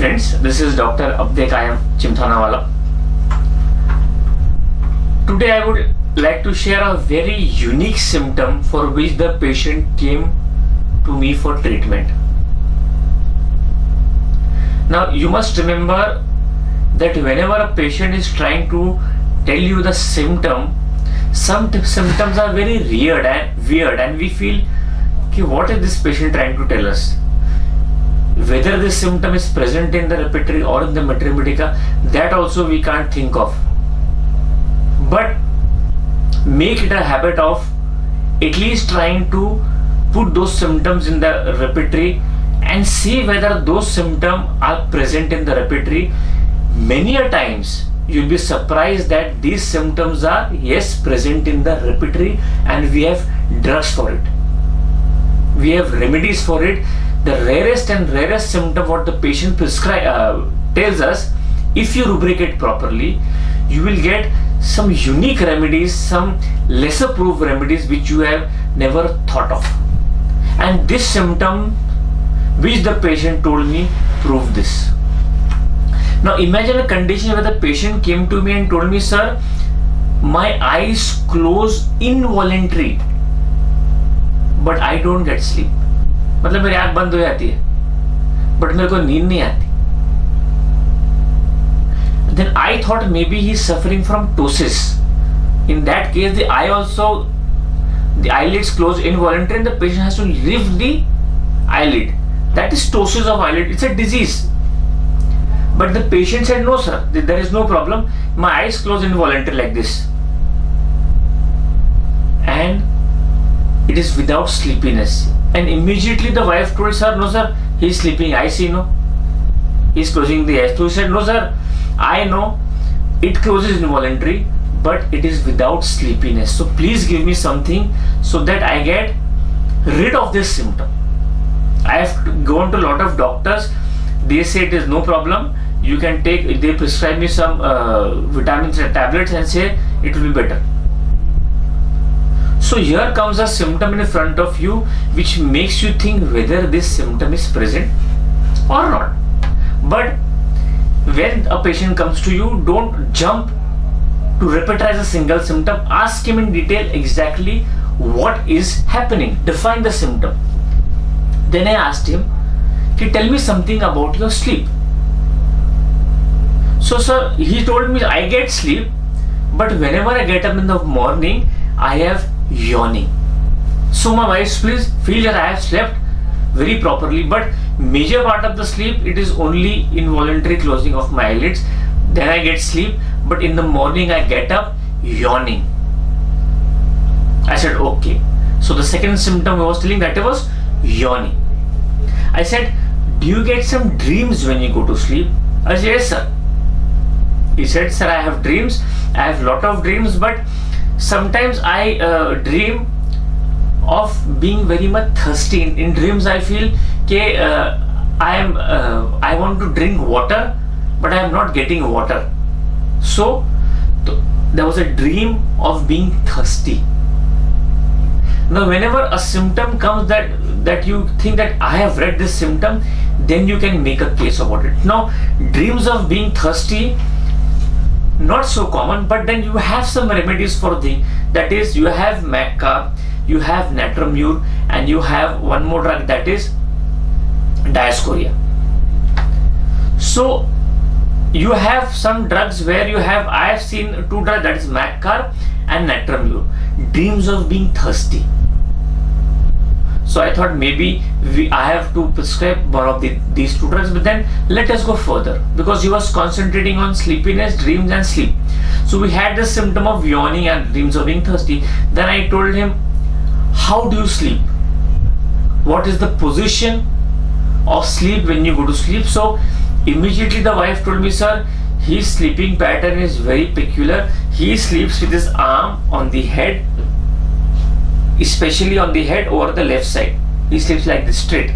friends, this is Dr. Abdequaem Chimthanawala. Today I would like to share a very unique symptom for which the patient came to me for treatment. Now you must remember that whenever a patient is trying to tell you the symptom, some symptoms are very weird and weird and we feel okay, what is this patient trying to tell us? Whether this symptom is present in the repertory or in the materia medica, that also we can't think of. But make it a habit of at least trying to put those symptoms in the repertory and see whether those symptoms are present in the repertory many a times you'll be surprised that these symptoms are yes present in the repertory and we have drugs for it. We have remedies for it the rarest and rarest symptom what the patient prescribe uh, tells us if you rubricate properly you will get some unique remedies some lesser proof remedies which you have never thought of. And this symptom which the patient told me prove this. Now imagine a condition where the patient came to me and told me sir my eyes close involuntary but I don't get sleep मतलब मेरी आँख बंद हो जाती है but मेरे को नींद नहीं आती then I thought maybe he's suffering from ptosis. In that case, the eye also, the eyelids close involuntarily and the patient has to lift the eyelid. That is ptosis of eyelid. It's a disease. But the patient said, no sir, there is no problem. My eyes close involuntarily like this. And it is without sleepiness. And immediately the wife told sir, no sir, he's sleeping. I see no. He's closing the eyes. So he said, no sir, I know it closes involuntary, but it is without sleepiness. So please give me something so that I get rid of this symptom. I have gone to a lot of doctors. They say it is no problem. You can take. They prescribe me some uh, vitamins and tablets and say it will be better. So here comes a symptom in front of you which makes you think whether this symptom is present or not. But when a patient comes to you, don't jump to repertorize a single symptom. Ask him in detail exactly what is happening. Define the symptom. Then I asked him, "Can tell me something about your sleep?" So, sir, he told me I get sleep, but whenever I get up in the morning, I have yawning. So, my wife, please feel that I have slept very properly, but major part of the sleep it is only involuntary closing of my eyelids. Then i get sleep but in the morning i get up yawning. I said okay. So the second symptom i was telling that it was yawning. I said do you get some dreams when you go to sleep? I said yes sir. He said sir i have dreams. I have lot of dreams but sometimes i uh, dream of being very much thirsty. In, in dreams i feel okay uh, i am uh, i want to drink water but i am not getting water. So th- there was a dream of being thirsty. Now whenever a symptom comes that that you think that i have read this symptom then you can make a case about it. Now dreams of being thirsty not so common but then you have some remedies for the that is you have mag carb you have natrum mur and you have one more drug that is dioscorea so you have some drugs where you have i have seen two drugs that is mag carb and natrum mur dreams of being thirsty so i thought maybe we, i have to prescribe one of the, these two drugs but then let us go further because he was concentrating on sleepiness dreams and sleep. So we had the symptom of yawning and dreams of being thirsty. Then i told him how do you sleep? What is the position of sleep when you go to sleep? So immediately the wife told me sir his sleeping pattern is very peculiar. He sleeps with his arm on the head especially on the head over the left side. He sleeps like this straight.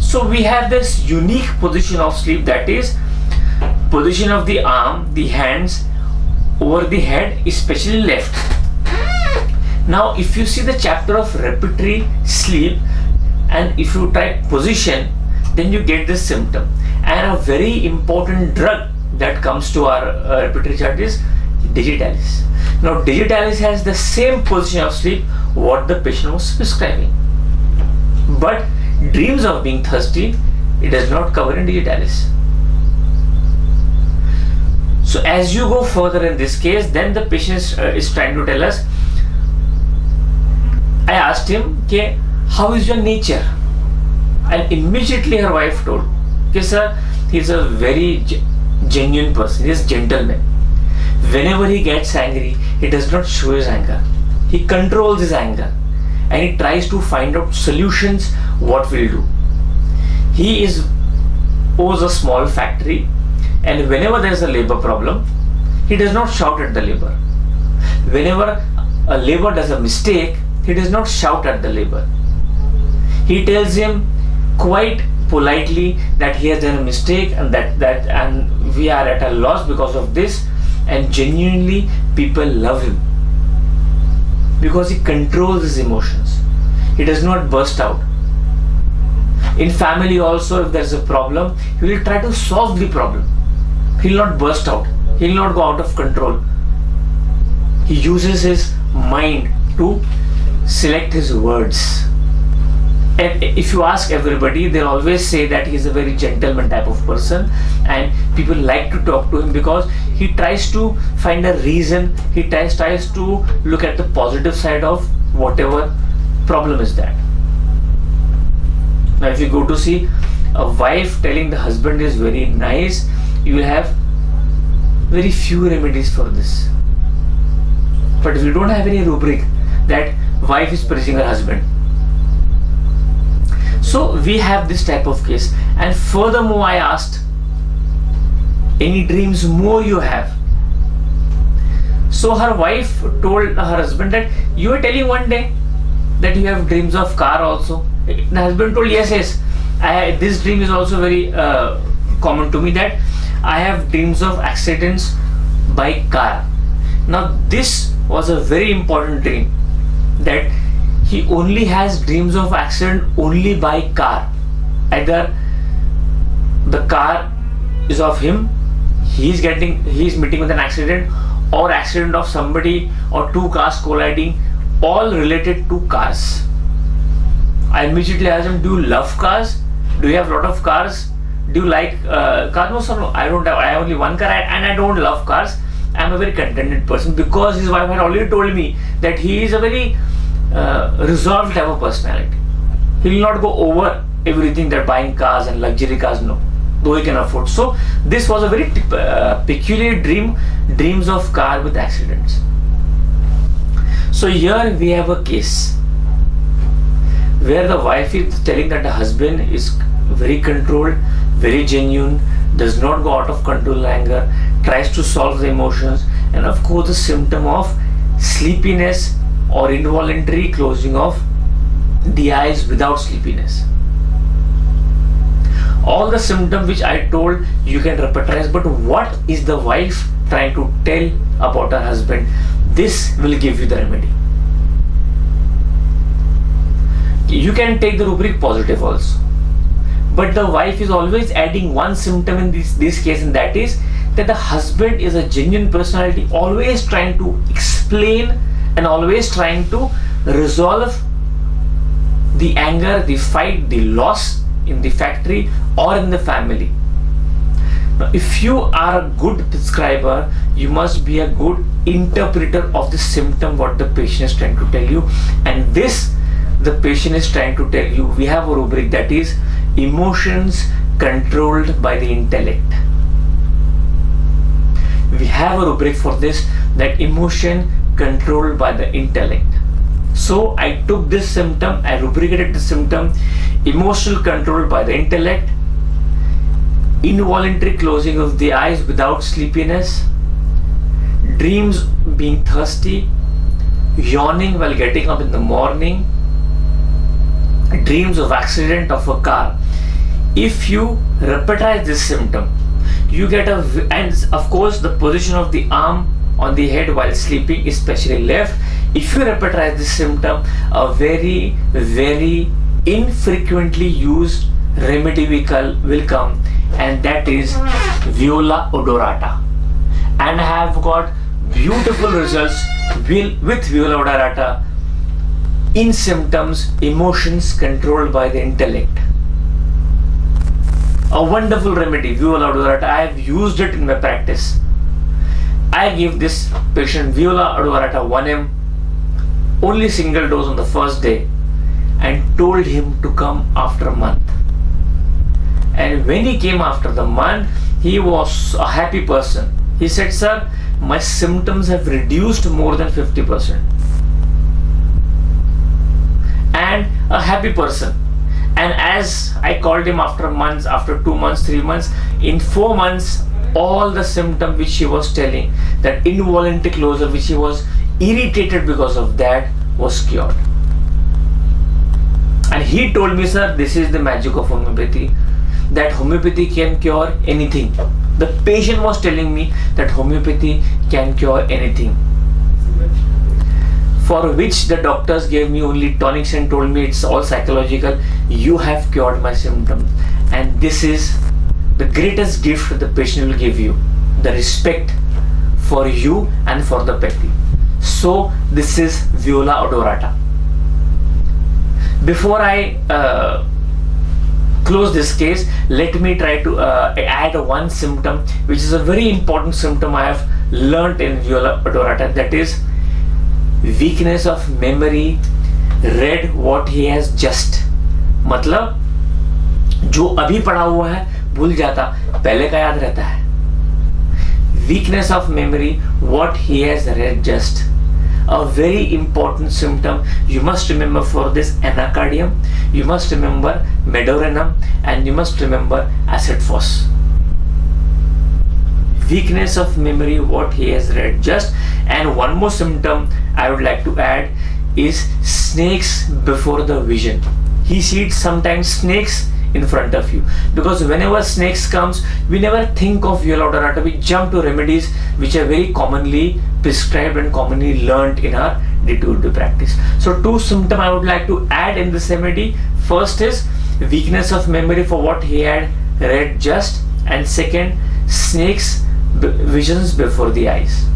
So we have this unique position of sleep that is position of the arm the hands over the head especially left. Now if you see the chapter of repertory sleep and if you type position then you get this symptom. And a very important drug that comes to our uh, repertory chart is digitalis. Now digitalis has the same position of sleep what the patient was prescribing. But dreams of being thirsty, it does not cover in digitalis. So as you go further in this case, then the patient uh, is trying to tell us. I asked him, okay, how is your nature? And immediately her wife told, okay, sir, he's a very genuine person. He's a gentleman. Whenever he gets angry, he does not show his anger. He controls his anger and he tries to find out solutions what will do. He is owns a small factory and whenever there is a labor problem, he does not shout at the labor. Whenever a labor does a mistake, he does not shout at the labor. He tells him quite politely that he has done a mistake and that that and we are at a loss because of this and genuinely people love him. Because he controls his emotions. He does not burst out. In family also if there is a problem he will try to solve the problem. He will not burst out. He will not go out of control. He uses his mind to select his words. And if you ask everybody they'll always say that he's a very gentleman type of person. And people like to talk to him because he tries to find a reason. He tries, tries to look at the positive side of whatever problem is that. Now if you go to see a wife telling the husband is very nice you will have very few remedies for this. But if you don't have any rubric that wife is praising her husband. So we have this type of case. And furthermore, I asked, any dreams more you have? So her wife told her husband that you were telling one day that you have dreams of car also. The husband told yes, yes. I, this dream is also very uh, common to me that I have dreams of accidents by car. Now this was a very important dream that he only has dreams of accident only by car either the car is of him he's getting he's meeting with an accident or accident of somebody or two cars colliding all related to cars. I immediately asked him do you love cars? Do you have a lot of cars? Do you like uh, cars? No sir no i don't have i have only one car and i don't love cars. I'm a very contented person because his wife had already told me that he is a very uh, resolved type of personality. He will not go over everything that buying cars and luxury cars, no, though he can afford. So this was a very uh, peculiar dream, dreams of car with accidents. So here we have a case where the wife is telling that the husband is very controlled, very genuine, does not go out of control anger, tries to solve the emotions, and of course the symptom of sleepiness or involuntary closing of the eyes without sleepiness. All the symptoms which I told you can repetize, but what is the wife trying to tell about her husband? This will give you the remedy. You can take the rubric positive also. But the wife is always adding one symptom in this, this case, and that is that the husband is a genuine personality, always trying to explain and always trying to resolve the anger, the fight, the loss in the factory or in the family. Now, if you are a good prescriber, you must be a good interpreter of the symptom what the patient is trying to tell you, and this the patient is trying to tell you. We have a rubric that is emotions controlled by the intellect. We have a rubric for this that emotion controlled by the intellect. So I took this symptom, I rubricated the symptom, emotional control by the intellect, involuntary closing of the eyes without sleepiness, dreams being thirsty, yawning while getting up in the morning, dreams of accident of a car. If you repetize this symptom, you get a and of course the position of the arm on the head while sleeping, especially left. If you repetize this symptom, a very, very infrequently used remedy will come and that is viola odorata. And I have got beautiful results with viola odorata in symptoms emotions controlled by the intellect. A wonderful remedy viola odorata. I have used it in my practice. I give this patient viola odorata 1m only single dose on the first day and told him to come after a month. And when he came after the month he was a happy person. He said sir my symptoms have reduced more than 50% and a happy person. And as i called him after months after two months three months in four months all the symptom which he was telling that involuntary closure which he was irritated because of that was cured. And he told me sir this is the magic of homeopathy that homeopathy can cure anything. The patient was telling me that homeopathy can cure anything. For which the doctors gave me only tonics and told me it's all psychological. You have cured my symptoms and this is the greatest gift the patient will give you the respect for you and for the petty so this is viola odorata before i uh, close this case let me try to uh, add one symptom which is a very important symptom i have learned in viola odorata that is weakness of memory read what he has just मतलब जो अभी पढ़ा हुआ है भूल जाता पहले का याद रहता है weakness of memory what he has read just a very important symptom. You must remember for this anacardium you must remember medorrhinum and you must remember acid phos. Weakness of memory what he has read. Just and one more symptom i would like to add is snakes before the vision. He sees sometimes snakes in front of you. Because whenever snakes comes we never think of viola odorata we jump to remedies which are very commonly prescribed and commonly learned in our day-to-day practice. So two symptoms i would like to add in this remedy. First is weakness of memory for what he had read just. And second snakes visions before the eyes.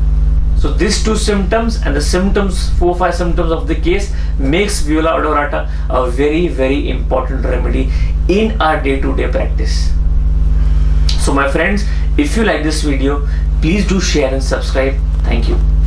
So these two symptoms and the symptoms, four five symptoms of the case makes viola odorata a very very important remedy in our day-to-day -day practice. So my friends, if you like this video, please do share and subscribe. Thank you.